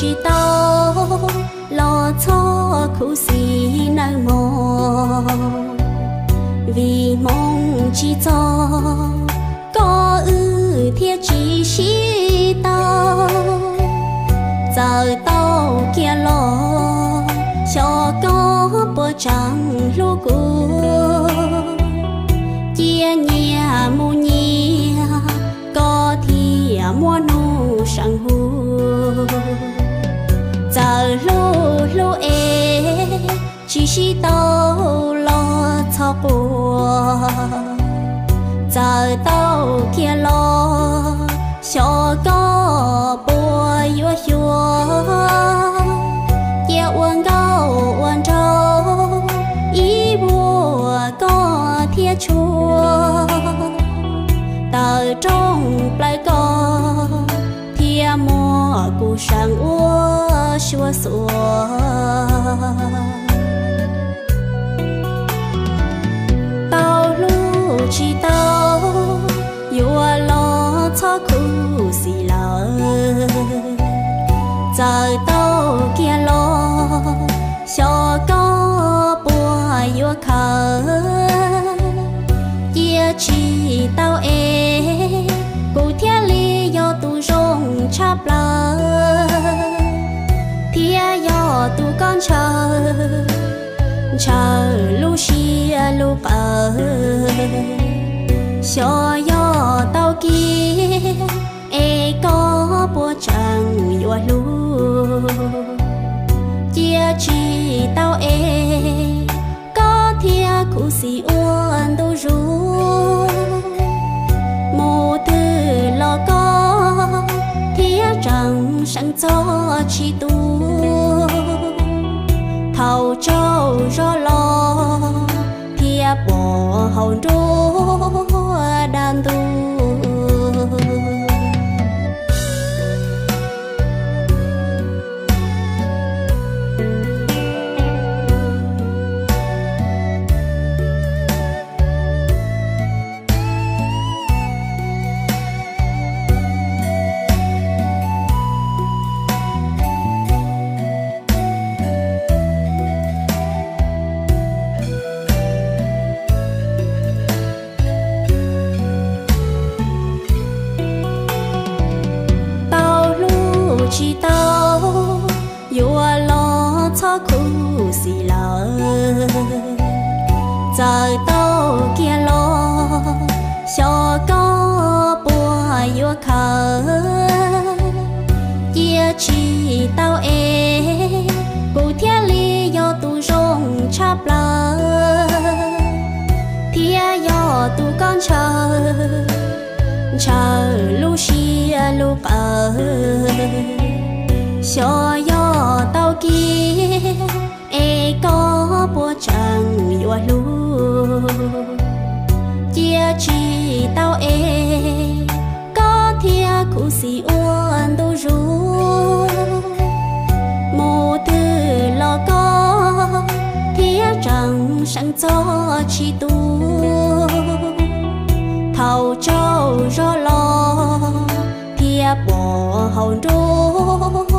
chỉ tao lo cho khu xì nơi mò vì mong chỉ cho có ư chỉ chỉ tao giờ tao kia lo cho có bữa trắng lúc kia nhà mu nhia có thì mua nu sang hu lô lô ê chỉ chỉ tao lo cho bùa giờ tao kia lo, cho có bùa yếu yếu kia uống gạo uống trâu ý bùa có thiết chua. Tờ trong lại có mùa sang úa xua xua. Tao lu chỉ tao yêu lo cho khu xì lỡ chắp lỡ thiên do tu con chờ? Chờ lu xia lu bờ. Cho do tao kia e có bùa chẳng yêu lu chia chi tao ê, có thia cụ si uốn đâu rú. Sáng cho chi tu. Thầu châu gió lo thia bỏ hậu đô đàn tu. Lo cho khu xì lỡ giờ tao kia lo cho có bùa yêu khờ chia chỉ tao ê cụ thiên lý do tu rong chắp lỡ thiên do tu con chờ chờ lu xia lu bờ chẳng yêu chia chi tao ê, có thia cụ si uốn đâu ru mô tư lo có, thia chẳng sáng cho chi tu. Thầu châu gió lo, thia bỏ hậu đô